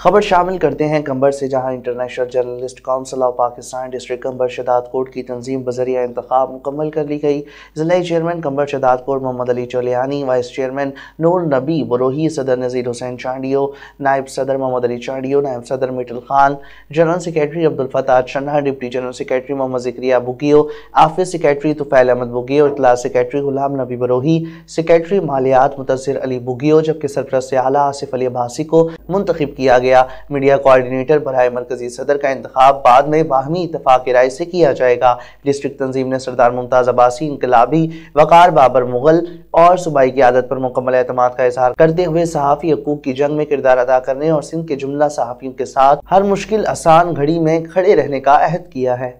खबर शामिल करते हैं कंबर से, जहाँ international journalist council of Pakistan district Kambar Shahdad Kot की तंजीम बजरिया इंतखब मुकम्मल कर ली गई। ज़िले chairman Kambar Shahdad Kot Mohammad Ali Chauliyani vice chairman Noor Nabi Brohi, सदर नज़ीर हुसैन चांडियो, नायब सदर मोहम्मद अली चांडियो, नायब सदर Mithal Khan general secretary Abdul Fatah Channa deputy general secretary Mohammad Zikriya Bugio office secretary Tufail Ahmed Bugio, इतला सेक्रेटरी गुलाम नबी बरोही सेक्रेटरी मालियात मुतसर अली बुगियो, जबकि सरप्रस्त आला आसिफ अली अबासी को मुंतखब किया गया। गया। मीडिया कोऑर्डिनेटर बरए मरकजी सदर का इंतबाब बाद में बाहमी इतफाक राय से किया जाएगा। डिस्ट्रिक्ट तंजीम ने सरदार मुमताज़ अब्बासी, इनकलाबी वकार बाबर मुगल और सूबाई की आदत पर मुकम्मल अहतम का इजहार करते हुए सहाफ़ी हकूक की जंग में किरदार अदा करने और सिंध के जुमला सहाफ़ियों के साथ हर मुश्किल आसान घड़ी में खड़े रहने का अहद किया है।